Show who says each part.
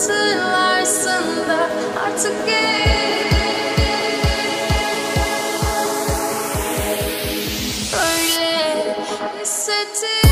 Speaker 1: hatırlarsın da artık geç Öyle hissettim.